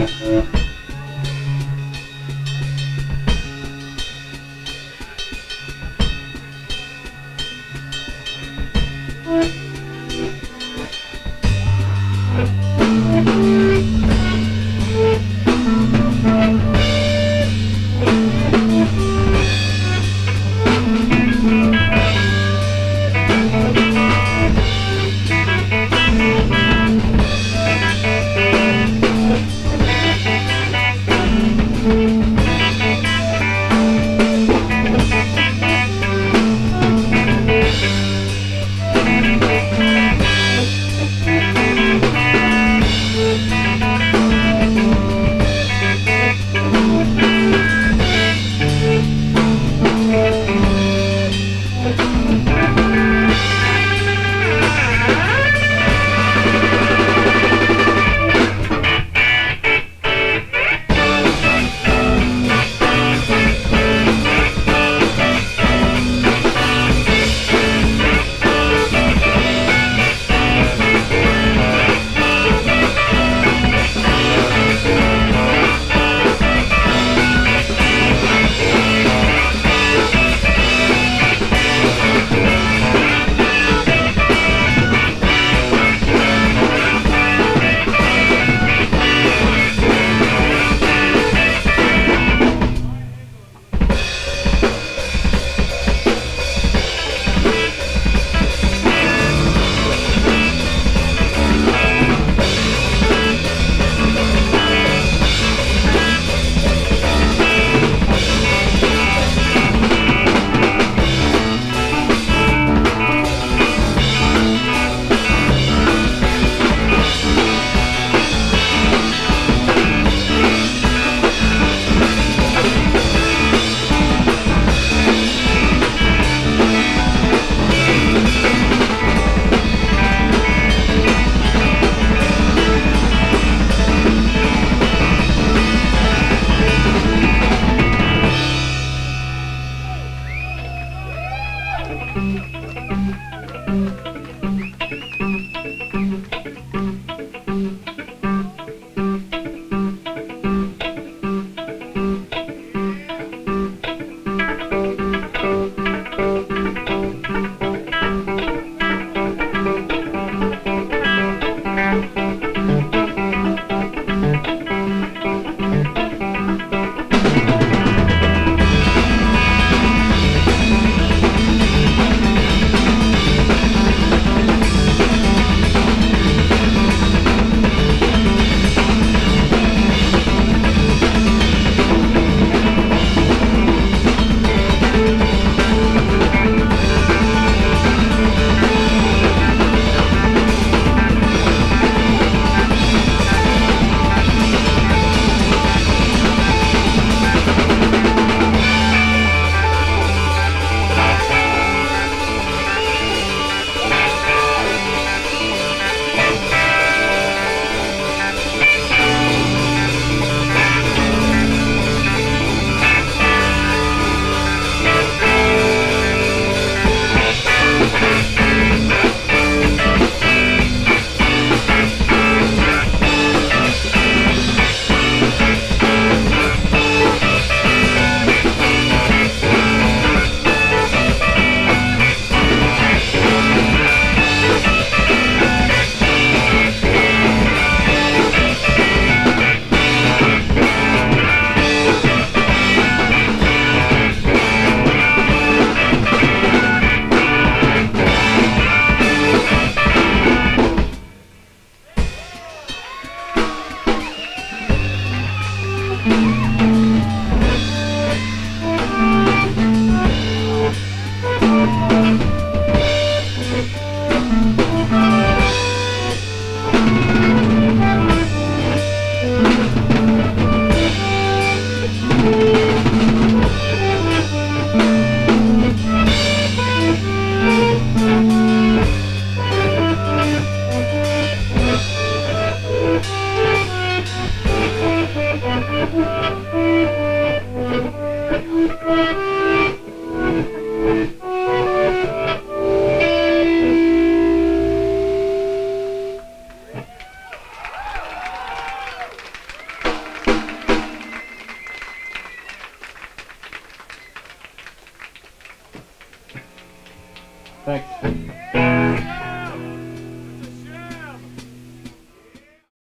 Música fact,